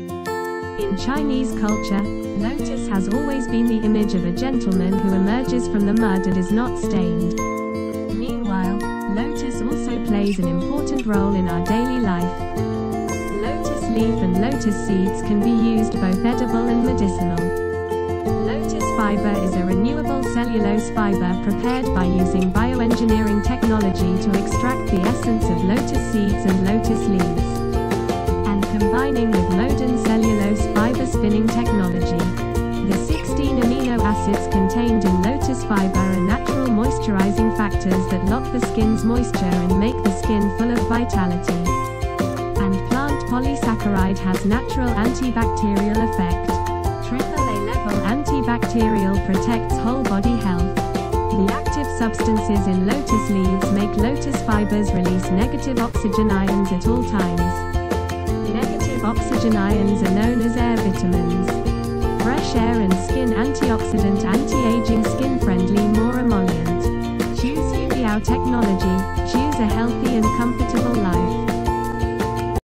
In Chinese culture, lotus has always been the image of a gentleman who emerges from the mud and is not stained. Meanwhile, lotus also plays an important role in our daily life. Lotus leaf and lotus seeds can be used both edible and medicinal. Lotus fiber is a renewable cellulose fiber prepared by using bioengineering technology to extract the essence of lotus seeds and lotus leaves. And combining with acids contained in lotus fiber are natural moisturizing factors that lock the skin's moisture and make the skin full of vitality. And plant polysaccharide has natural antibacterial effect. Triple A level antibacterial protects whole body health. The active substances in lotus leaves make lotus fibers release negative oxygen ions at all times. Negative oxygen ions are known as air vitamins. Antioxidant anti-aging skin friendly more emollient. Choose Youbiao technology, choose a healthy and comfortable life.